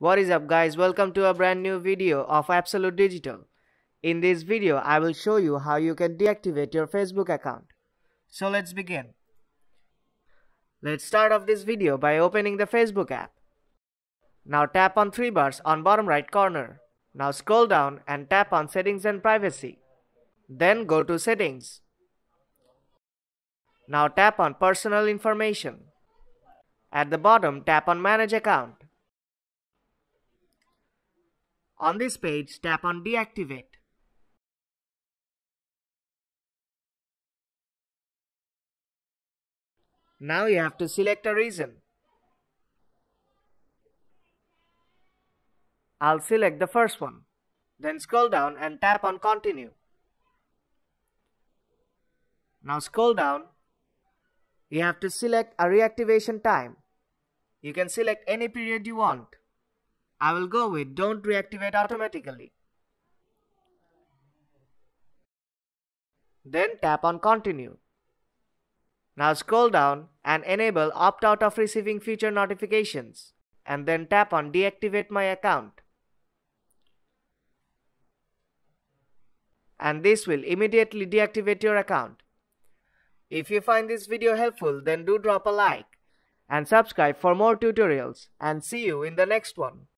What is up guys welcome to a brand new video of Absolute Digital. In this video I will show you how you can deactivate your Facebook account. So let's begin. Let's start off this video by opening the Facebook app. Now tap on three bars on bottom right corner. Now scroll down and tap on settings and privacy. Then go to settings. Now tap on personal information. At the bottom tap on manage account. On this page, tap on Deactivate. Now you have to select a reason. I'll select the first one. Then scroll down and tap on Continue. Now scroll down. You have to select a reactivation time. You can select any period you want. I will go with don't reactivate automatically. Then tap on continue. Now scroll down and enable opt out of receiving future notifications and then tap on deactivate my account. And this will immediately deactivate your account. If you find this video helpful then do drop a like and subscribe for more tutorials and see you in the next one.